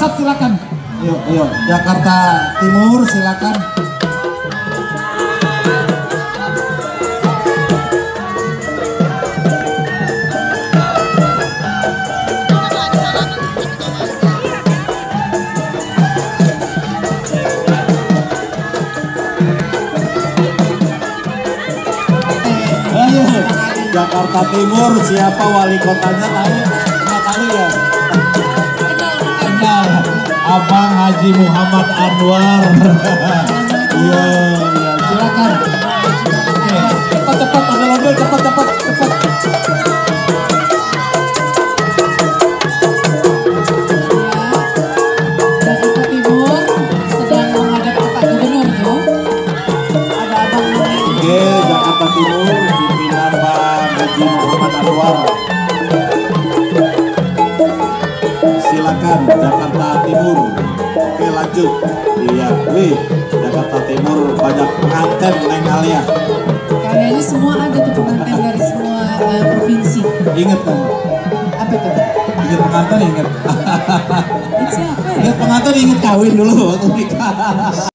Pusat silakan. Yuk, yuk. Jakarta Timur silakan. Jakarta Timur siapa wali kotanya tahu? Nggak tahu ya? Abang Haji Muhammad Anwar. Iya, iya, silakan. Oke, cepat cepat ada lomba cepat cepat cepat. Jakarta Timur Pak pimpinan Bang Haji Muhammad Anwar. Jakarta Timur. Oke, lanjut. Iya, wih, Jakarta Timur banyak pengantin Neng Alia. Kayaknya semua ada tuh pengantin dari semua eh, provinsi. Ingat kan? Apa tuh? Ingat pengantin ingat. Itu siapa ya? Ingat pengantin ingat kawin dulu waktu nikah.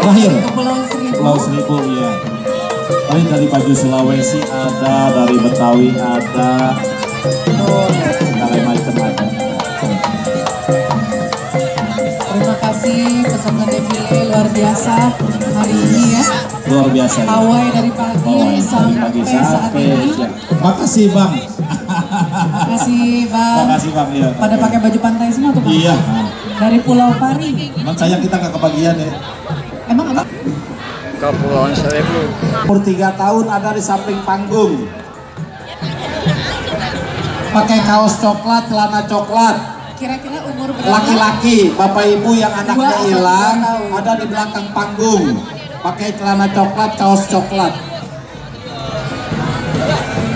Terakhir Pulau Seribu. Ya. Paling dari baju Sulawesi ada, dari Betawi ada, segala macam ada. Terima kasih peserta defile luar biasa hari ini ya. Luar biasa. ya. Pawai dari pagi Oh, sampai pagi saat sampai ini. siang. Makasih bang. Terima kasih Bang. Makasih bang ya. Pada pakai baju pantai semua tuh Bang. Iya. Dari Pulau Pari. Cuman sayang kita nggak kebagian ya. Emang apa? Kepulauan Seribu. Umur tiga tahun ada di samping panggung. Pakai kaos coklat, celana coklat. Kira-kira umur berapa? Laki-laki, bapak ibu yang anaknya hilang ada di belakang panggung. Pakai celana coklat, kaos coklat.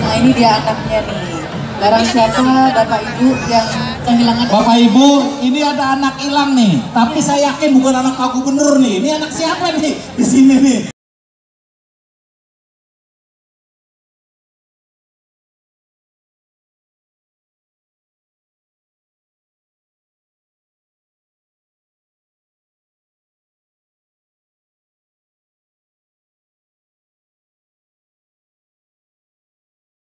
Nah ini dia anaknya nih. Barang siapa bapak ibu yang kehilangan Bapak ibu, ini ada anak hilang nih. Tapi saya yakin bukan anak Pak Gubernur nih. Ini anak siapa nih di sini nih?